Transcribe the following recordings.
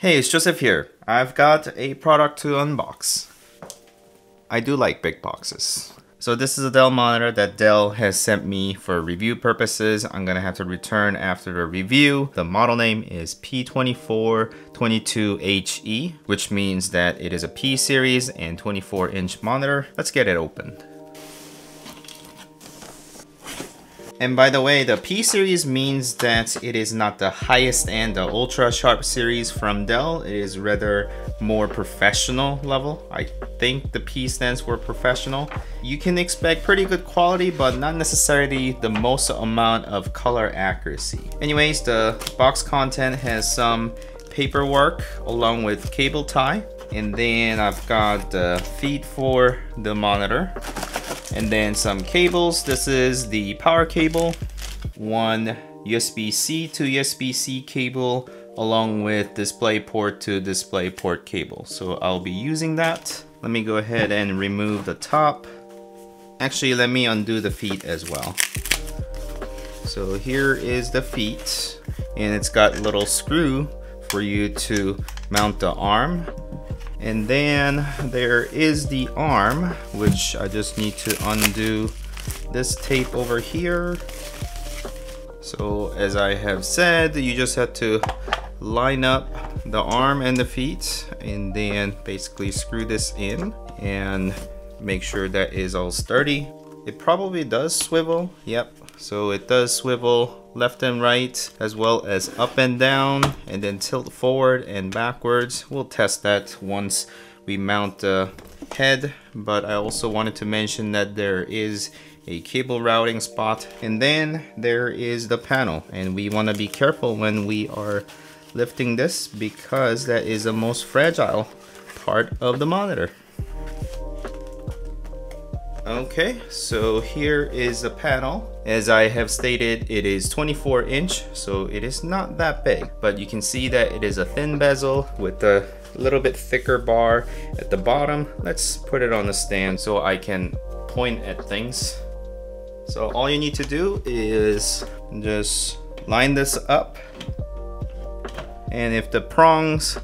Hey, it's Joseph here. I've got a product to unbox. I do like big boxes. So this is a Dell monitor that Dell has sent me for review purposes. I'm gonna have to return after the review. The model name is P2422HE, which means that it is a P series and 24 inch monitor. Let's get it opened. And by the way, the P series means that it is not the highest end, the UltraSharp series from Dell. It is rather more professional level. I think the P stands for professional. You can expect pretty good quality, but not necessarily the most amount of color accuracy. Anyways, the box content has some paperwork along with cable tie. And then I've got the feed for the monitor and then some cables. This is the power cable, one USB-C to USB-C cable, along with DisplayPort to DisplayPort cable. So I'll be using that. Let me go ahead and remove the top. Actually, let me undo the feet as well. So here is the feet, and it's got a little screw for you to mount the arm and then there is the arm, which I just need to undo this tape over here. So as I have said, you just have to line up the arm and the feet and then basically screw this in and make sure that is all sturdy. It probably does swivel, yep. So it does swivel left and right as well as up and down and then tilt forward and backwards. We'll test that once we mount the head but I also wanted to mention that there is a cable routing spot and then there is the panel and we want to be careful when we are lifting this because that is the most fragile part of the monitor. Okay, so here is the panel. As I have stated, it is 24 inch, so it is not that big, but you can see that it is a thin bezel with a little bit thicker bar at the bottom. Let's put it on the stand so I can point at things. So all you need to do is just line this up. And if the prongs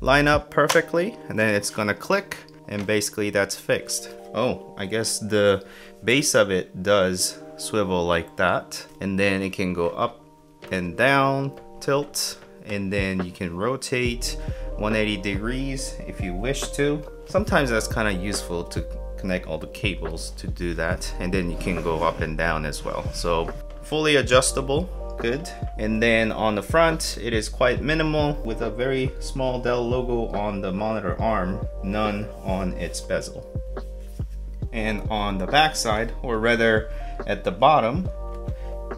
line up perfectly, and then it's gonna click and basically that's fixed. Oh, I guess the base of it does swivel like that. And then it can go up and down, tilt, and then you can rotate 180 degrees if you wish to. Sometimes that's kind of useful to connect all the cables to do that. And then you can go up and down as well. So fully adjustable good. And then on the front, it is quite minimal with a very small Dell logo on the monitor arm, none on its bezel and on the back side, or rather at the bottom,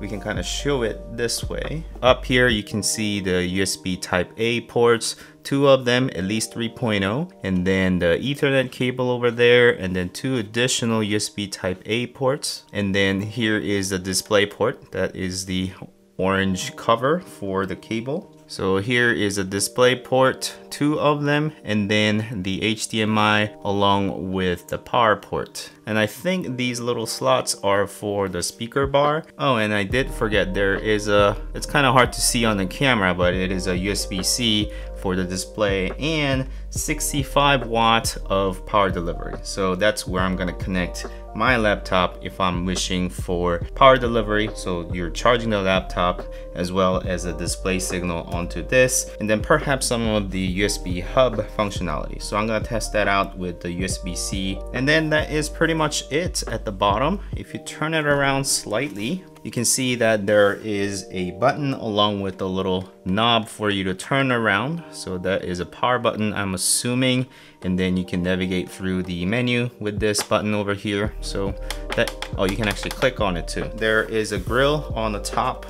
we can kind of show it this way. Up here, you can see the USB type A ports, two of them, at least 3.0, and then the ethernet cable over there, and then two additional USB type A ports. And then here is the display port, that is the orange cover for the cable. So here is a display port, two of them, and then the HDMI along with the power port. And I think these little slots are for the speaker bar. Oh, and I did forget there is a, it's kind of hard to see on the camera, but it is a USB-C for the display and 65 watt of power delivery. So that's where I'm gonna connect my laptop if I'm wishing for power delivery. So you're charging the laptop as well as a display signal onto this and then perhaps some of the USB hub functionality. So I'm gonna test that out with the USB-C and then that is pretty much it at the bottom. If you turn it around slightly, you can see that there is a button along with a little knob for you to turn around. So that is a power button, I'm assuming. And then you can navigate through the menu with this button over here. So that, oh, you can actually click on it too. There is a grill on the top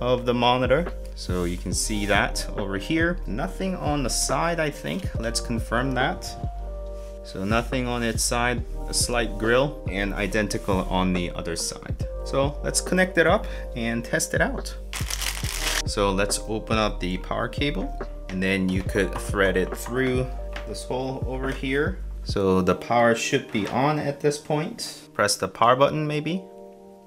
of the monitor. So you can see that over here. Nothing on the side, I think. Let's confirm that. So nothing on its side, a slight grill, and identical on the other side. So let's connect it up and test it out. So let's open up the power cable and then you could thread it through this hole over here. So the power should be on at this point. Press the power button maybe.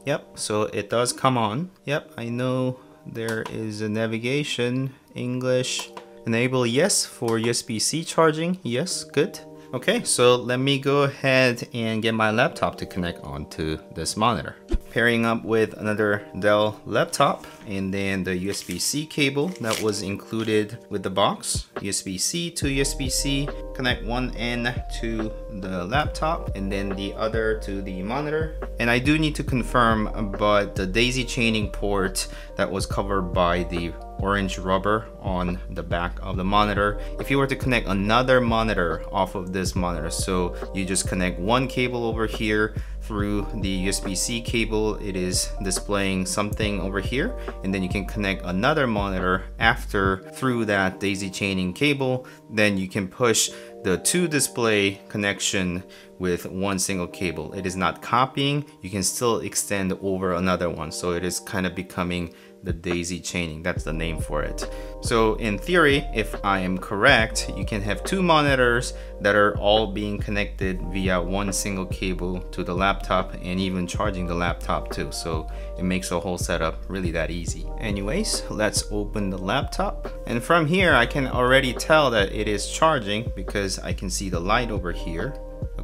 Yep, so it does come on. Yep, I know there is a navigation, English, Enable yes for USB-C charging. Yes, good. Okay, so let me go ahead and get my laptop to connect onto this monitor. Pairing up with another Dell laptop and then the USB-C cable that was included with the box. USB-C to USB-C, connect one end to the laptop and then the other to the monitor. And I do need to confirm, but the daisy chaining port that was covered by the orange rubber on the back of the monitor. If you were to connect another monitor off of this monitor, so you just connect one cable over here through the USB-C cable, it is displaying something over here, and then you can connect another monitor after through that daisy chaining cable, then you can push the two display connection with one single cable. It is not copying, you can still extend over another one. So it is kind of becoming the daisy chaining. That's the name for it. So in theory, if I am correct, you can have two monitors that are all being connected via one single cable to the laptop and even charging the laptop too. So it makes the whole setup really that easy. Anyways, let's open the laptop. And from here, I can already tell that it is charging because I can see the light over here.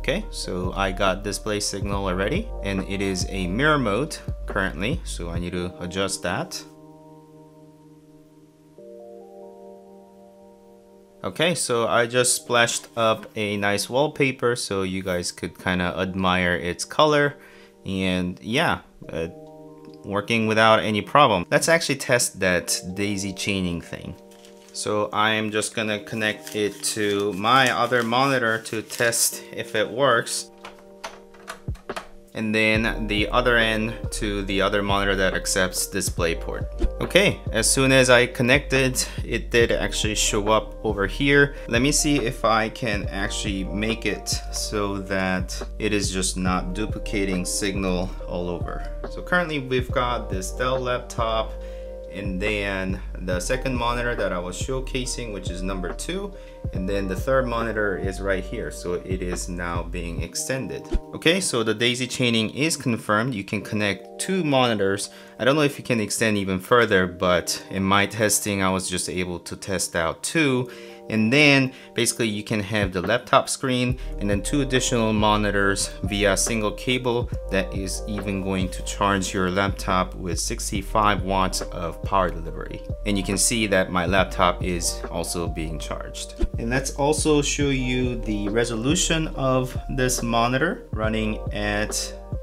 Okay, so I got display signal already and it is a mirror mode currently, so I need to adjust that. Okay, so I just splashed up a nice wallpaper so you guys could kind of admire its color and yeah, uh, working without any problem. Let's actually test that daisy chaining thing. So I'm just gonna connect it to my other monitor to test if it works. And then the other end to the other monitor that accepts DisplayPort. Okay, as soon as I connected, it did actually show up over here. Let me see if I can actually make it so that it is just not duplicating signal all over. So currently we've got this Dell laptop and then the second monitor that I was showcasing which is number two and then the third monitor is right here so it is now being extended. Okay so the daisy chaining is confirmed. You can connect two monitors. I don't know if you can extend even further but in my testing I was just able to test out two. And then basically you can have the laptop screen and then two additional monitors via a single cable that is even going to charge your laptop with 65 watts of power delivery. And you can see that my laptop is also being charged. And let's also show you the resolution of this monitor running at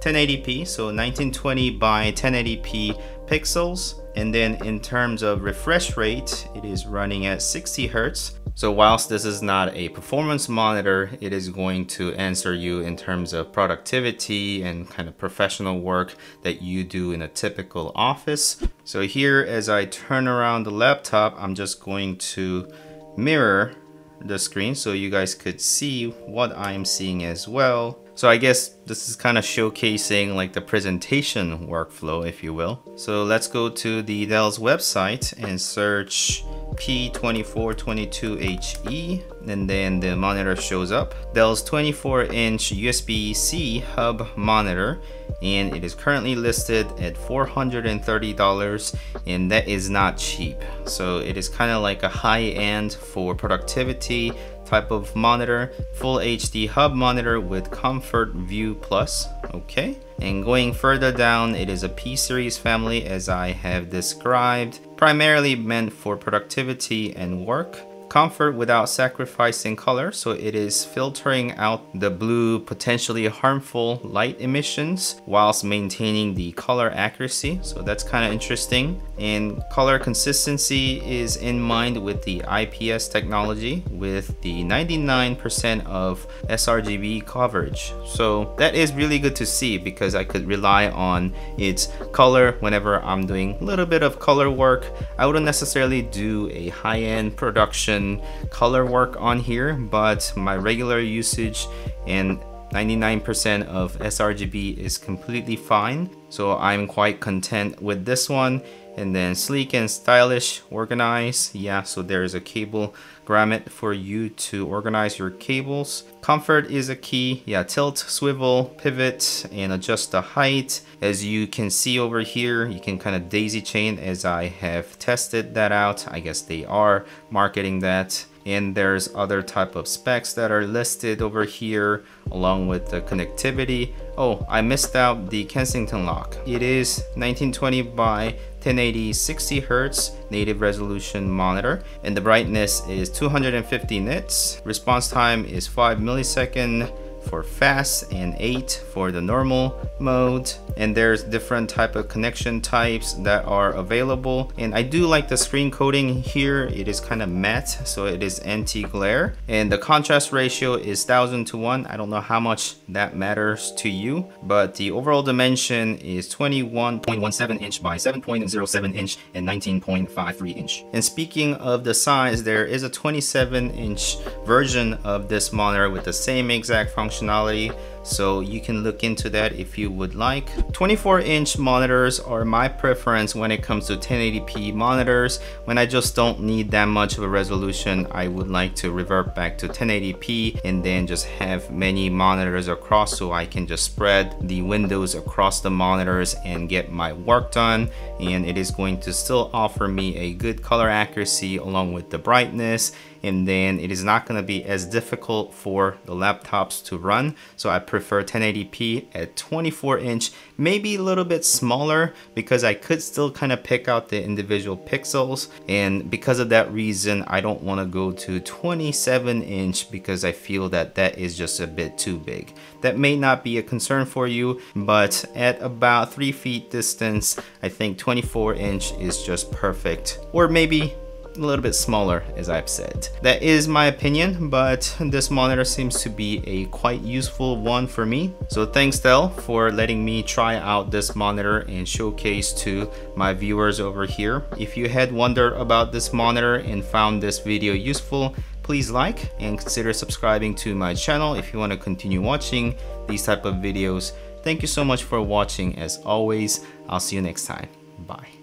1080p, so 1920 by 1080p pixels. And then in terms of refresh rate, it is running at 60 hertz. So whilst this is not a performance monitor, it is going to answer you in terms of productivity and kind of professional work that you do in a typical office. So here, as I turn around the laptop, I'm just going to mirror the screen so you guys could see what I'm seeing as well. So I guess this is kind of showcasing like the presentation workflow, if you will. So let's go to the Dell's website and search P2422HE and then the monitor shows up. Dell's 24 inch USB-C hub monitor and it is currently listed at $430 and that is not cheap. So it is kind of like a high end for productivity type of monitor, full HD hub monitor with ComfortView Plus, okay? And going further down, it is a P-series family as I have described, primarily meant for productivity and work comfort without sacrificing color so it is filtering out the blue potentially harmful light emissions whilst maintaining the color accuracy. So that's kind of interesting. And color consistency is in mind with the IPS technology with the 99% of sRGB coverage. So that is really good to see because I could rely on its color whenever I'm doing a little bit of color work. I wouldn't necessarily do a high-end production color work on here, but my regular usage and 99% of sRGB is completely fine. So I'm quite content with this one. And then sleek and stylish organized yeah so there is a cable grommet for you to organize your cables. Comfort is a key. Yeah tilt swivel pivot and adjust the height. As you can see over here you can kind of daisy chain as I have tested that out. I guess they are marketing that and there's other type of specs that are listed over here along with the connectivity. Oh I missed out the Kensington lock. It is 1920 by 1080 60 Hertz native resolution monitor and the brightness is 250 nits. Response time is 5 millisecond for fast and 8 for the normal mode. And there's different type of connection types that are available. And I do like the screen coating here. It is kind of matte so it is anti-glare. And the contrast ratio is 1000 to 1 I don't know how much that matters to you but the overall dimension is 21.17 inch by 7.07 inch and 19.53 inch. And speaking of the size there is a 27 inch version of this monitor with the same exact functionality. So you can look into that if you would like. 24 inch monitors are my preference when it comes to 1080p monitors. When I just don't need that much of a resolution I would like to revert back to 1080p and then just have many monitors across so I can just spread the windows across the monitors and get my work done. And it is going to still offer me a good color accuracy along with the brightness and then it is not going to be as difficult for the laptops to run. So I prefer 1080p at 24 inch maybe a little bit smaller because I could still kind of pick out the individual pixels. And because of that reason I don't want to go to 27 inch because I feel that that is just a bit too big. That may not be a concern for you but at about 3 feet distance I think 24 inch is just perfect. Or maybe a little bit smaller as I've said. That is my opinion, but this monitor seems to be a quite useful one for me. So thanks Dell for letting me try out this monitor and showcase to my viewers over here. If you had wondered about this monitor and found this video useful, please like and consider subscribing to my channel if you want to continue watching these type of videos. Thank you so much for watching as always. I'll see you next time. Bye.